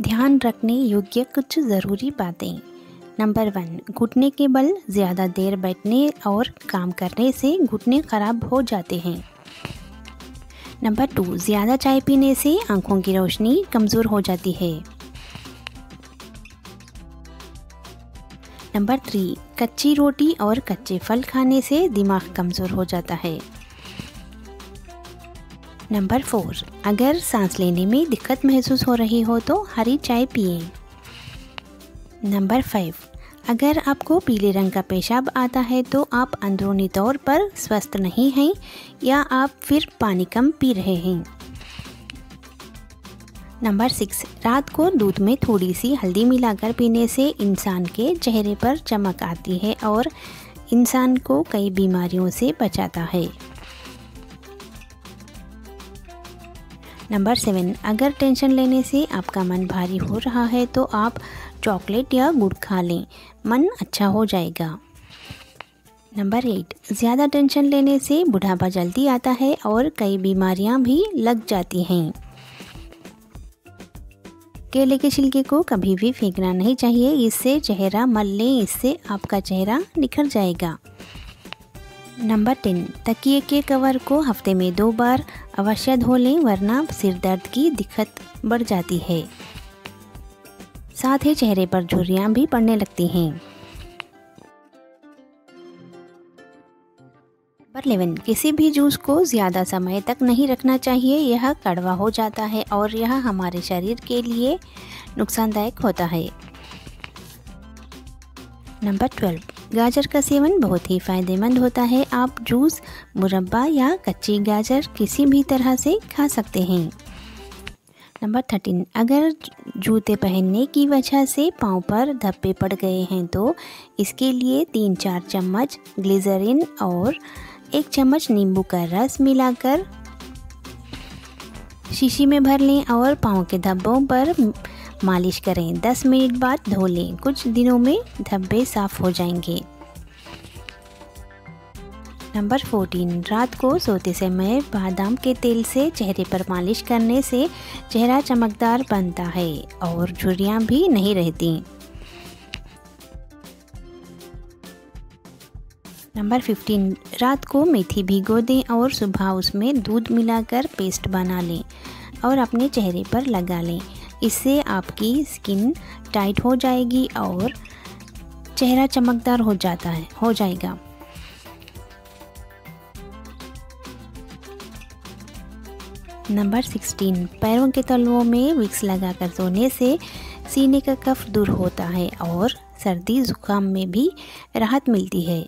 ध्यान रखने योग्य कुछ ज़रूरी बातें। नंबर वन घुटने के बल ज़्यादा देर बैठने और काम करने से घुटने ख़राब हो जाते हैं। नंबर टू ज़्यादा चाय पीने से आँखों की रोशनी कमज़ोर हो जाती है। नंबर थ्री कच्ची रोटी और कच्चे फल खाने से दिमाग कमज़ोर हो जाता है। Number four. अगर सांस लेने में दिक्कत महसूस हो रही हो तो हरी चाय पिए। Number five. अगर आपको पीले रंग का पेशाब आता है तो आप अंदरूनी तौर पर स्वस्थ नहीं हैं या आप फिर पानी कम पी रहे हैं। Number six. रात को दूध में थोड़ी सी हल्दी मिलाकर पीने से इंसान के चेहरे पर चमक आती है और इंसान को कई बीमारियों से बचाता है। नंबर सेवन, अगर टेंशन लेने से आपका मन भारी हो रहा है तो आप चॉकलेट या गुड़ खा लें। मन अच्छा हो जाएगा। नंबर एट, ज़्यादा टेंशन लेने से बुढ़ापा जल्दी आता है और कई बीमारियाँ भी लग जाती हैं। केले के छिलके को कभी भी फेंकना नहीं चाहिए। इससे चेहरा मल लें, इससे आपका चेहरा निखर जाएगा। नंबर टेन तकिए के कवर को हफ़्ते में दो बार अवश्य धो लें, वरना सिर दर्द की दिक्कत बढ़ जाती है। साथ ही चेहरे पर झुर्रियाँ भी पड़ने लगती हैं। नंबर इलेवन, किसी भी जूस को ज़्यादा समय तक नहीं रखना चाहिए, यह कड़वा हो जाता है और यह हमारे शरीर के लिए नुकसानदायक होता है। नंबर ट्वेल्व गाजर का सेवन बहुत ही फ़ायदेमंद होता है। आप जूस, मुरब्बा या कच्ची गाजर किसी भी तरह से खा सकते हैं। नंबर थर्टीन, अगर जूते पहनने की वजह से पाँव पर धब्बे पड़ गए हैं तो इसके लिए तीन चार चम्मच ग्लिजरिन और एक चम्मच नींबू का रस मिलाकर शीशी में भर लें और पाँव के धब्बों पर मालिश करें। 10 मिनट बाद धो लें। कुछ दिनों में धब्बे साफ़ हो जाएँगे। नंबर 14 रात को सोते समय बादाम के तेल से चेहरे पर मालिश करने से चेहरा चमकदार बनता है और झुर्रियाँ भी नहीं रहती। नंबर 15 रात को मेथी भिगो दें और सुबह उसमें दूध मिलाकर पेस्ट बना लें और अपने चेहरे पर लगा लें। इससे आपकी स्किन टाइट हो जाएगी और चेहरा चमकदार हो जाता है, हो जाएगा। नंबर 16 पैरों के तलवों में विक्स लगाकर सोने से सीने का कफ दूर होता है और सर्दी, जुकाम में भी राहत मिलती है।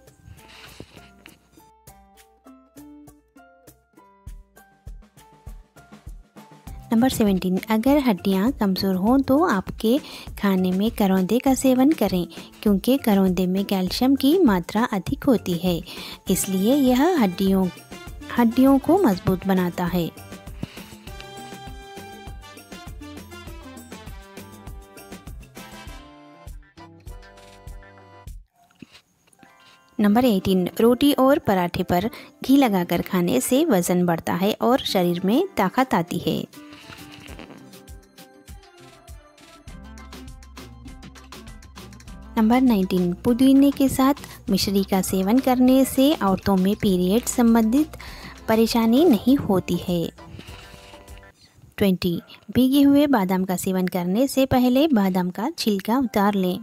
नंबर सेवेंटीन अगर हड्डियाँ कमज़ोर हों तो आपके खाने में करौंदे का सेवन करें, क्योंकि करौंदे में कैल्शियम की मात्रा अधिक होती है। इसलिए यह हड्डियों हड्डियों को मज़बूत बनाता है। नंबर 18 रोटी और पराठे पर घी लगाकर खाने से वज़न बढ़ता है और शरीर में ताकत आती है। नंबर 19 पुदीने के साथ मिश्री का सेवन करने से औरतों में पीरियड संबंधित परेशानी नहीं होती है। 20 भीगे हुए बादाम का सेवन करने से पहले बादाम का छिलका उतार लें।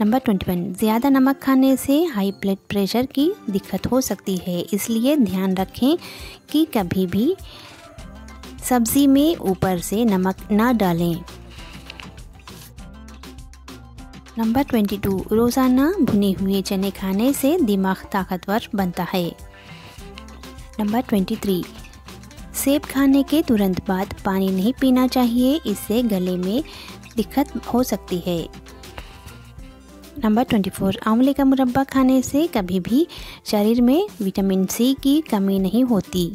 नंबर ट्वेंटी वन, ज़्यादा नमक खाने से हाई ब्लड प्रेशर की दिक्कत हो सकती है, इसलिए ध्यान रखें कि कभी भी सब्ज़ी में ऊपर से नमक ना डालें। नंबर ट्वेंटी टू, रोज़ाना भुने हुए चने खाने से दिमाग ताकतवर बनता है। नंबर ट्वेंटी थ्री, सेब खाने के तुरंत बाद पानी नहीं पीना चाहिए, इससे गले में दिक्कत हो सकती है। नंबर ट्वेंटी फोर, आंवले का मुरब्बा खाने से कभी भी शरीर में विटामिन सी की कमी नहीं होती।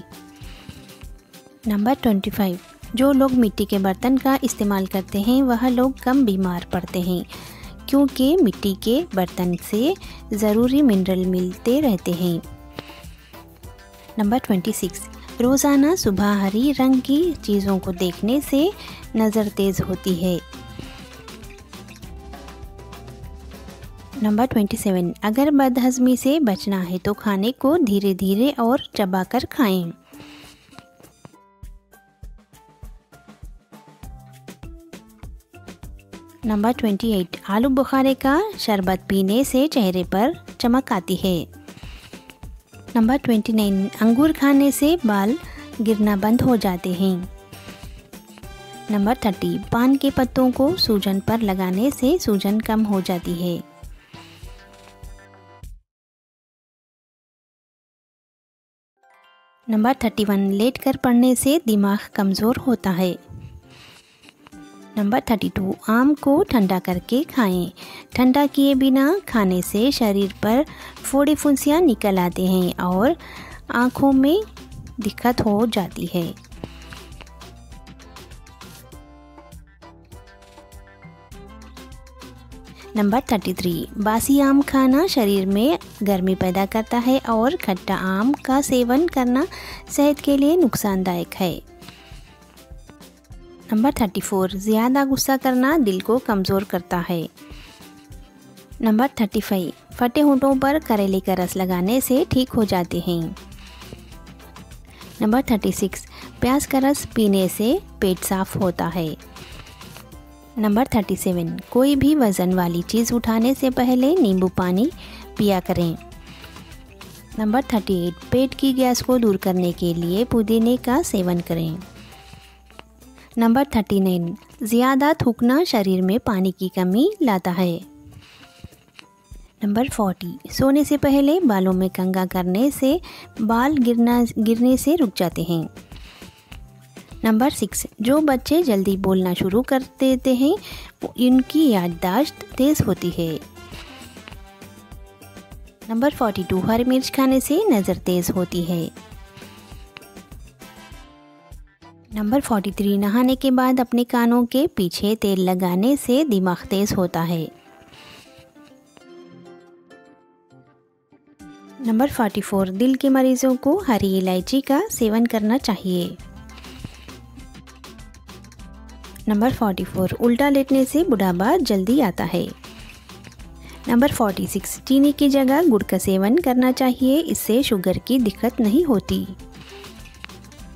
नंबर ट्वेंटी फाइव, जो लोग मिट्टी के बर्तन का इस्तेमाल करते हैं, वह लोग कम बीमार पड़ते हैं। क्योंकि मिट्टी के बर्तन से ज़रूरी मिनरल मिलते रहते हैं। नंबर ट्वेंटी सिक्स रोज़ाना सुबह हरी रंग की चीज़ों को देखने से नज़र तेज़ होती है। नंबर ट्वेंटी सेवन अगर बदहजमी से बचना है तो खाने को धीरे धीरे और चबाकर खाएँ। नंबर ट्वेंटी एट, आलू बुखारे का शरबत पीने से चेहरे पर चमक आती है। नंबर ट्वेंटी नाइन, अंगूर खाने से बाल गिरना बंद हो जाते हैं। नंबर थर्टी, पान के पत्तों को सूजन पर लगाने से सूजन कम हो जाती है। नंबर थर्टी वन लेट कर पढ़ने से दिमाग कमज़ोर होता है। नंबर थर्टी टू, आम को ठंडा करके खाएँ। ठंडा किए बिना खाने से शरीर पर फोड़े फुंसियाँ निकल आते हैं और आँखों में दिक्कत हो जाती है। नंबर थर्टी थ्री, बासी आम खाना शरीर में गर्मी पैदा करता है और खट्टा आम का सेवन करना सेहत के लिए नुकसानदायक है। नंबर थर्टी फोर ज़्यादा गुस्सा करना दिल को कमज़ोर करता है। नंबर थर्टी फाइव फटे होंठों पर करेले का रस लगाने से ठीक हो जाते हैं। नंबर थर्टी सिक्स प्याज का रस पीने से पेट साफ़ होता है। नंबर थर्टी सेवन कोई भी वज़न वाली चीज़ उठाने से पहले नींबू पानी पिया करें। नंबर थर्टी एट पेट की गैस को दूर करने के लिए पुदीने का सेवन करें। Number thirty nine. ज़्यादा थूकना शरीर में पानी की कमी लाता है। Number forty. सोने से पहले बालों में कंगा करने से बाल गिरना, गिरने से रुक जाते हैं। Number six. जो बच्चे जल्दी बोलना शुरू कर देते हैं, इनकी याददाश्त तेज़ होती है। Number forty two. हरी मिर्च खाने से नज़र तेज़ होती है। नंबर 43 नहाने के बाद अपने कानों के पीछे तेल लगाने से दिमाग तेज होता है। नंबर 44 दिल के मरीजों को हरी इलायची का सेवन करना चाहिए। नंबर 44 उल्टा लेटने से बुढ़ापा जल्दी आता है। नंबर 46 चीनी की जगह गुड़ का सेवन करना चाहिए, इससे शुगर की दिक्कत नहीं होती।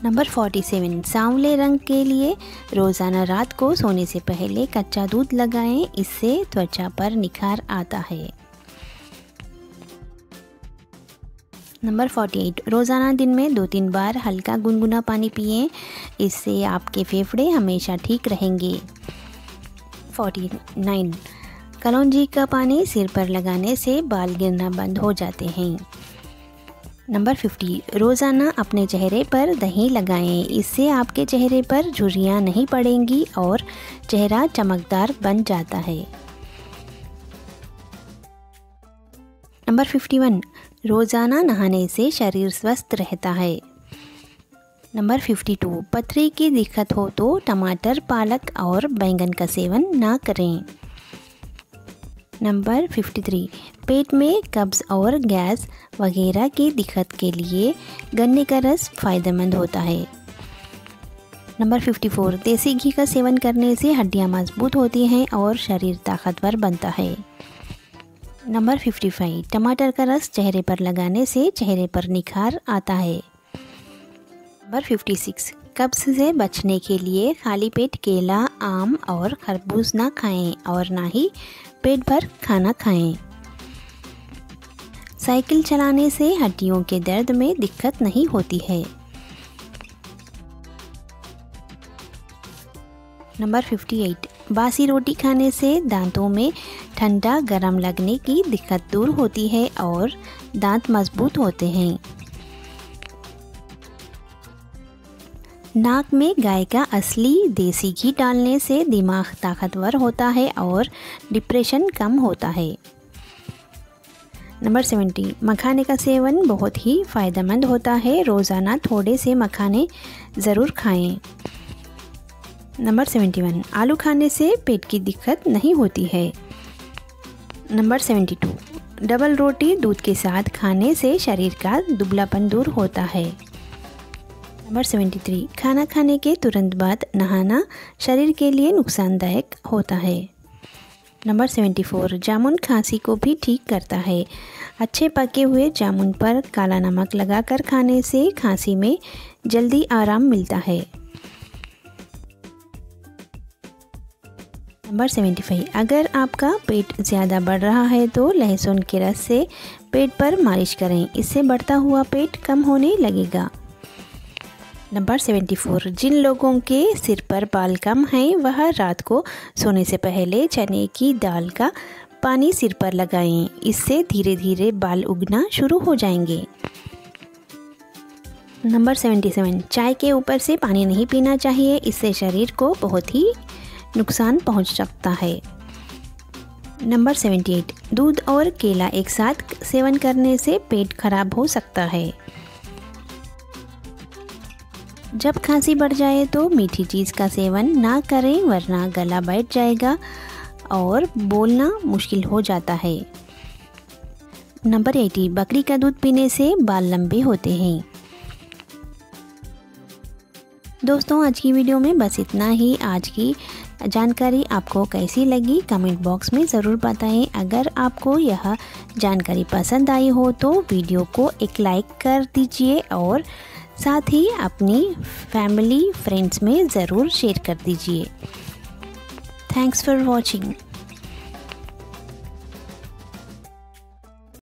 नंबर 47 सांवले रंग के लिए रोज़ाना रात को सोने से पहले कच्चा दूध लगाएँ, इससे त्वचा पर निखार आता है। नंबर 48 रोज़ाना दिन में दो तीन बार हल्का गुनगुना पानी पिए, इससे आपके फेफड़े हमेशा ठीक रहेंगे। 49 कलौंजी का पानी सिर पर लगाने से बाल गिरना बंद हो जाते हैं। नंबर फिफ्टी, रोज़ाना अपने चेहरे पर दही लगाएँ। इससे आपके चेहरे पर झुर्रियाँ नहीं पड़ेंगी और चेहरा चमकदार बन जाता है। नंबर फिफ्टी वन, रोज़ाना नहाने से शरीर स्वस्थ रहता है। नंबर फिफ्टी टू, पथरी की दिक्कत हो तो टमाटर, पालक और बैंगन का सेवन ना करें। नंबर 53 पेट में कब्ज़ और गैस वगैरह की दिक्कत के लिए गन्ने का रस फ़ायदेमंद होता है। नंबर 54 देसी घी का सेवन करने से हड्डियाँ मज़बूत होती हैं और शरीर ताकतवर बनता है। नंबर 55 टमाटर का रस चेहरे पर लगाने से चेहरे पर निखार आता है। नंबर 56 कब्ज से बचने के लिए खाली पेट केला, आम और खरबूज ना खाएँ और ना ही पेट भर खाना खाएँ। साइकिल चलाने से हड्डियों के दर्द में दिक्कत नहीं होती है नंबर 58 बासी रोटी खाने से दांतों में ठंडा गरम लगने की दिक्कत दूर होती है और दांत मज़बूत होते हैं नाक में गाय का असली देसी घी डालने से दिमाग ताकतवर होता है और डिप्रेशन कम होता है। नंबर सेवेंटी मखाने का सेवन बहुत ही फ़ायदेमंद होता है। रोज़ाना थोड़े से मखाने ज़रूर खाएँ। नंबर सेवेंटी वन आलू खाने से पेट की दिक्कत नहीं होती है। नंबर सेवेंटी टू डबल रोटी दूध के साथ खाने से शरीर का दुबलापन दूर होता है। नंबर सेवेंटी थ्री, खाना खाने के तुरंत बाद नहाना शरीर के लिए नुकसानदायक होता है। नंबर सेवेंटी फोर, जामुन खांसी को भी ठीक करता है। अच्छे पके हुए जामुन पर काला नमक लगाकर खाने से खांसी में जल्दी आराम मिलता है। नंबर सेवेंटी फाइव, अगर आपका पेट ज़्यादा बढ़ रहा है तो लहसुन के रस से पेट पर मालिश करें। इससे बढ़ता हुआ पेट कम होने लगेगा। Number seventy four. जिन लोगों के सिर पर बाल कम हैं, वह रात को सोने से पहले चने की दाल का पानी सिर पर लगाएँ। इससे धीरे धीरे बाल उगना शुरू हो जाएँगे। Number seventy seven. चाय के ऊपर से पानी नहीं पीना चाहिए, इससे शरीर को बहुत ही नुकसान पहुँच सकता है। Number seventy eight. दूध और केला एक साथ सेवन करने से पेट खराब हो सकता है। जब खांसी बढ़ जाए तो मीठी चीज़ का सेवन ना करें, वरना गला बैठ जाएगा और बोलना मुश्किल हो जाता है। नंबर एटी, बकरी का दूध पीने से बाल लंबे होते हैं। दोस्तों, आज की वीडियो में बस इतना ही। आज की जानकारी आपको कैसी लगी, कमेंट बॉक्स में ज़रूर बताएँ। अगर आपको यह जानकारी पसंद आई हो तो वीडियो को एक लाइक कर दीजिए और साथ ही अपनी फैमिली फ्रेंड्स में ज़रूर शेयर कर दीजिए। Thanks for watching